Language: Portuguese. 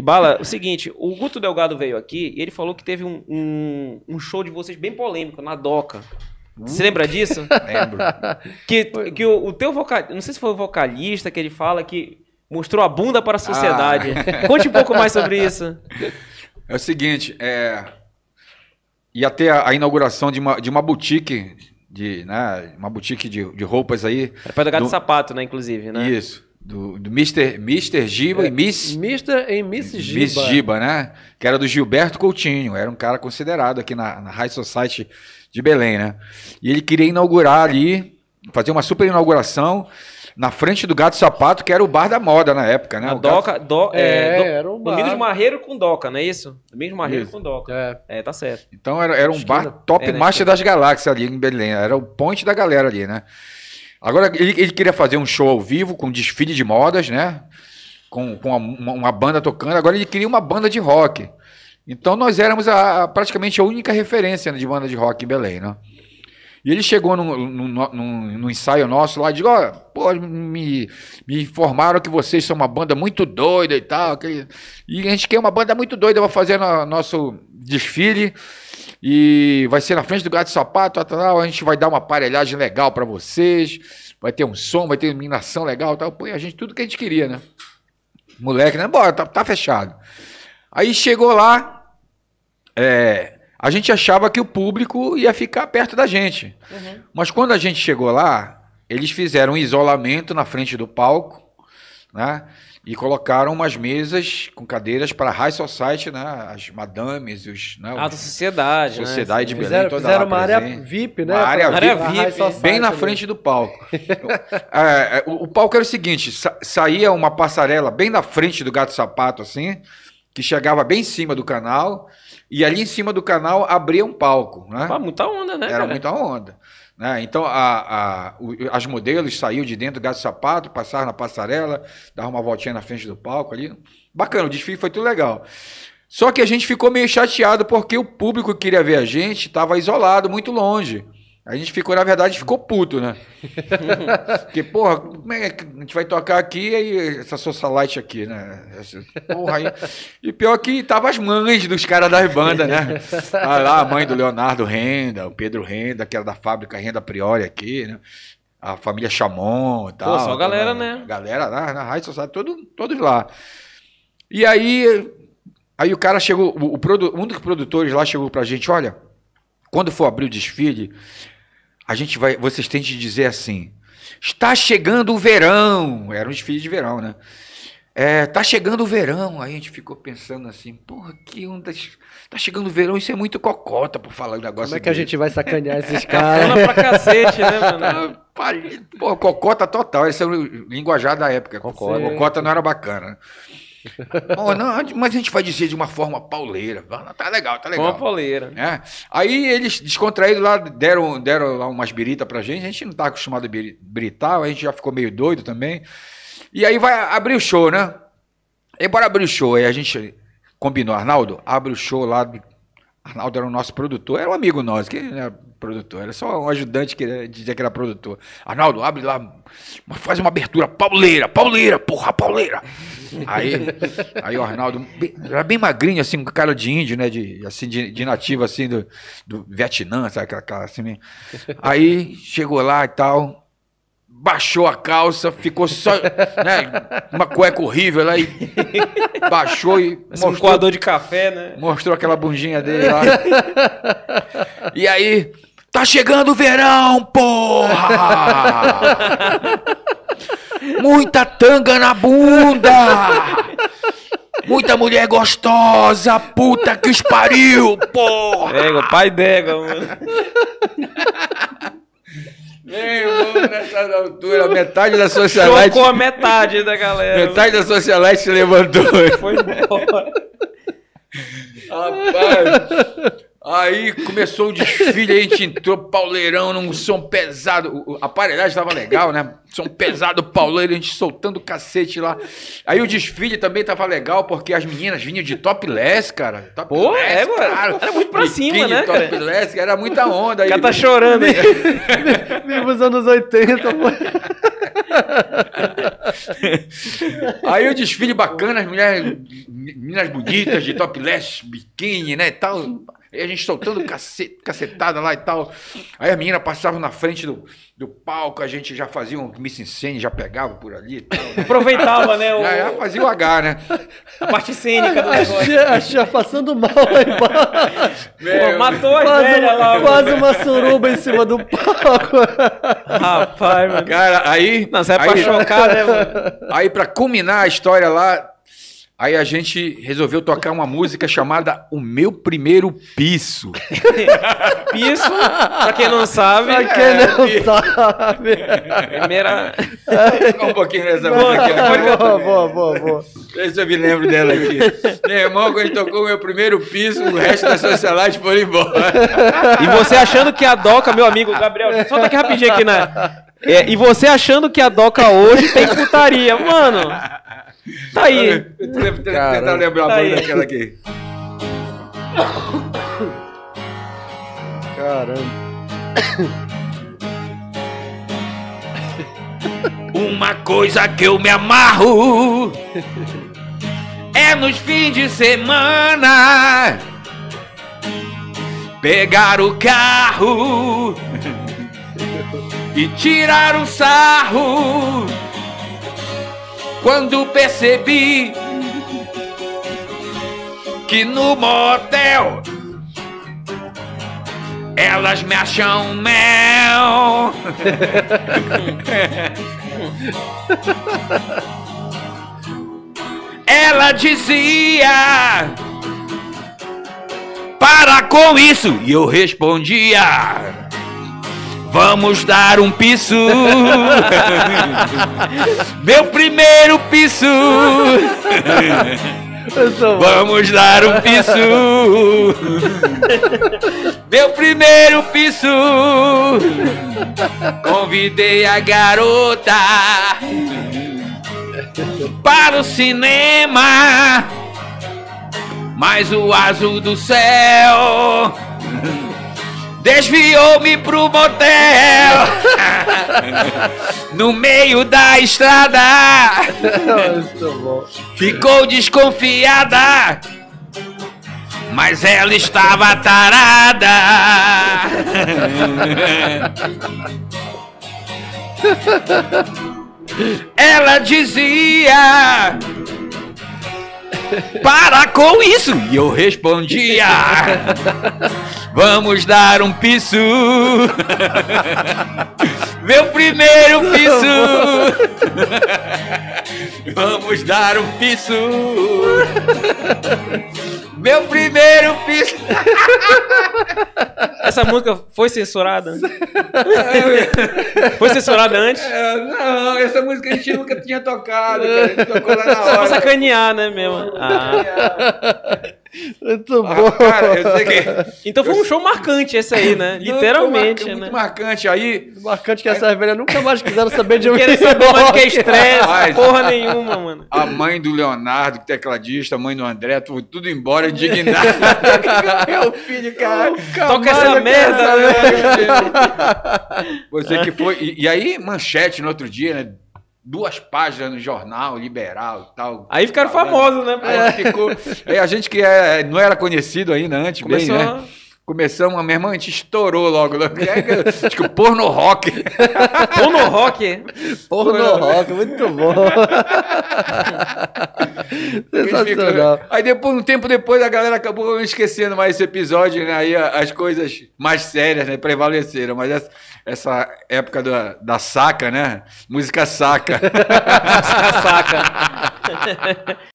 E Bala, o seguinte, o Guto Delgado veio aqui e ele falou que teve um, um, um show de vocês bem polêmico na Doca. Você lembra disso? Lembro. Que, que o, o teu vocalista, não sei se foi o vocalista que ele fala que mostrou a bunda para a sociedade. Conte um pouco mais sobre isso. É o seguinte, é, ia ter a, a inauguração de uma, de uma boutique, de, né, uma boutique de, de roupas aí. É para do gato Do- sapato, né, inclusive, né? Isso. Do, do Mr. Mr. Giba e Miss, Mr. e Miss Giba. Miss Giba, né? Que era do Gilberto Coutinho. Era um cara considerado aqui na, na High Society de Belém, né? E ele queria inaugurar ali, fazer uma super inauguração na frente do Gato Sapato, que era o bar da moda na época, né? A O Gato- Doca, do, É, é, do, era um bar. Domingos Marreiro com Doca, não é isso? Domingos Marreiro Isso. com Doca. É. É, tá certo. Então era, era um Esquina. bar top É, né, master das galáxias ali em Belém. Era o ponte da galera ali, né? Agora, ele, ele queria fazer um show ao vivo, com desfile de modas, né? Com, com uma, uma banda tocando. Agora ele queria uma banda de rock. Então nós éramos a, a- praticamente a única referência de banda de rock em Belém, né? E ele chegou num, ensaio nosso lá e disse: Ó, pô, me, me informaram que vocês são uma banda muito doida e tal. que- e a gente quer uma banda muito doida para fazer no, nosso desfile. E vai ser na frente do Gato Sapato, tal, tal, a gente vai dar uma aparelhagem legal para vocês. Vai ter um som, vai ter iluminação legal, tal. Pô, a gente tudo que a gente queria, né? Moleque, né? Bora, tá, tá fechado. Aí chegou lá, é, a gente achava que o público ia ficar perto da gente. Mas quando a gente chegou lá, eles fizeram um isolamento na frente do palco, né? E colocaram umas mesas com cadeiras para High Society, né? As madames, os, né? Alta os- sociedade, né? Sociedade de Belém Fizeram, toda fizeram lá uma área. VIP, né? Uma área Pra- VIP, bem Society bem na frente do palco. É, é, o, o palco era o seguinte: sa- saía uma passarela bem na frente do Gato Sapato, assim, que chegava bem em cima do canal, e ali em cima do canal abria um palco, né? Pá, muita onda, né, Era cara? muita onda. Né? Então, a, a- o- as modelos saíam de dentro do gato sapato, passaram na passarela, davam uma voltinha na frente do palco ali. Bacana, o desfile foi tudo legal. Só que a gente ficou meio chateado porque o público que queria ver a gente estava isolado, muito longe. A gente ficou, na verdade, ficou puto, né? Porque, porra, como é que a gente vai tocar aqui e essa socialite aqui, né? Porra, aí. E pior que tava as mães dos caras das bandas, né? Ah, lá, a mãe do Leonardo Renda, o Pedro Renda, que era da fábrica Renda Priori aqui, né? A família Chamon e tal. só a galera, toda- né? Galera lá na Rádio Society, todo, todos lá. E aí, aí o cara chegou, o, o um dos produtores lá chegou pra gente, olha, quando for abrir o desfile, a gente vai, vocês têm de dizer assim, está chegando o verão, era um desfile de verão, né? É, tá chegando o verão, aí a gente ficou pensando assim, porra, que onda, tá chegando o verão, isso é muito cocota pra falar um negócio Como é que a gente vai sacanear esses Fala caras? pra cacete, né, mano? Pô, cocota total, esse é o linguajar da época. Cocota. Cocota não era bacana. Pô, não, mas a gente vai dizer de uma forma pauleira. Tá legal, tá legal. uma poleira. É. Aí eles, descontraídos lá, deram, deram lá umas biritas pra gente. A gente não tá acostumado a britar, a gente já ficou meio doido também. E aí vai abrir o show, né? E bora abrir o show. Aí a gente combinou, Arnaldo, abre o show lá. do- Arnaldo era o nosso produtor, era um amigo nosso, que não era produtor, era só um ajudante que dizia que era produtor. Arnaldo, abre lá, faz uma abertura pauleira, pauleira, porra, pauleira. Aí, aí o Arnaldo, bem- era bem magrinho, assim, com cara de índio, né, de, assim, de, de nativo, assim, do, do Vietnã, sabe, aquela cara assim, mesmo. Aí, chegou lá e tal, baixou a calça, ficou só, né, uma cueca horrível lá e baixou e um mostrou coador de café, né? Mostrou aquela bundinha dele lá. e aí, tá chegando o verão, porra! Muita tanga na bunda! Muita mulher gostosa, puta que os pariu, porra! Dega, pai Dega, mano. Meu irmão, nessa altura, metade da socialite, Chocou a metade da galera. metade da socialite se levantou. Foi embora. Rapaz, aí começou o desfile, a gente entrou pauleirão num som pesado. A aparelhagem tava legal, né? Som pesado, pauleiro, a gente soltando o cacete lá. Aí o desfile também tava legal, porque as meninas vinham de topless, cara. Topless, Pô, é, mano. Era muito pra cima, né, cara? Topless, era muita onda. O Aí, cara tá chorando aí. Viva os anos 80, pô. Aí o desfile bacana, as mulheres, meninas bonitas, de topless, biquíni, né, e tal. Aí a gente soltando cacet, cacetada lá e tal. Aí a menina passava na frente do, do palco, a gente já fazia um miss scene, já pegava por ali e tal. Né? Aproveitava, né? O, Já, já fazia o H, né? a parte cênica do A negócio. A Xia passando mal lá embaixo. Pô, matou as Quase, velhas lá. uma, quase uma suruba em cima do palco. Rapaz, mano. Cara, aí. Não, você é pra aí, chocar, né, mano? aí, pra culminar a história lá, aí a gente resolveu tocar uma música chamada O Meu Primeiro Piso. Piso, pra quem não sabe, Pra quem não sabe. primeira... Fica um pouquinho nessa Boa, música. aqui. Boa, boa, boa, boa. Deixa eu me lembro dela aqui. Meu irmão, quando ele tocou o meu primeiro piso, o resto da socialite foi embora. E você achando que a Doca, meu amigo Gabriel, solta aqui rapidinho aqui, né? É, e você achando que a Doca hoje tem putaria. Mano, tá aí. Caramba. lembrar a Tá banda aí. daquela aqui. Caramba. Uma coisa que eu me amarro é nos fins de semana pegar o carro e tirar o sarro. Quando percebi que no motel elas me acham mel. Ela dizia: Para com isso! E eu respondia: Vamos dar um piso. Meu primeiro piso. Vamos dar um piso. Meu primeiro piso. Convidei a garota para o cinema. Mas o azul do céu desviou-me pro motel no meio da estrada. Ficou desconfiada, mas ela estava tarada. Ela dizia: Para com isso! E eu respondia: Vamos dar um piso. Meu primeiro piso. Vamos dar um piso. Meu primeiro piso. Essa música foi censurada? Foi censurada antes? É, não, essa música a gente nunca tinha tocado, cara. A gente tocou lá na Só pra hora. sacanear, né, mesmo? Ah, Muito Ah, bom. cara, eu sei que. então foi um show marcante esse aí, né? Literalmente, Muito, né? Muito marcante. Aí, Marcante que essas velhas nunca mais quiseram saber de um quero saber mais que é estresse, porra nenhuma, mano. a mãe do Leonardo, tecladista, a mãe do André, tudo, tudo embora, indignado. Meu filho, cara. Toca essa merda, né? Você que foi. E, e aí, manchete no outro dia, né? Duas páginas no jornal liberal e tal. Aí ficaram famosos, né? Aí ficou. Aí a gente que é, não era conhecido ainda antes, Começou bem, né? Começamos, a minha irmã, a gente estourou logo. logo. É que- Acho que o porno rock. Ou no rock. Porra no rock, muito bom. Sensacional. Aí depois, um tempo depois, a galera acabou esquecendo mais esse episódio, né? Aí as coisas mais sérias, né, prevaleceram. Mas essa, essa época da, da saca, né? Música saca. Saca.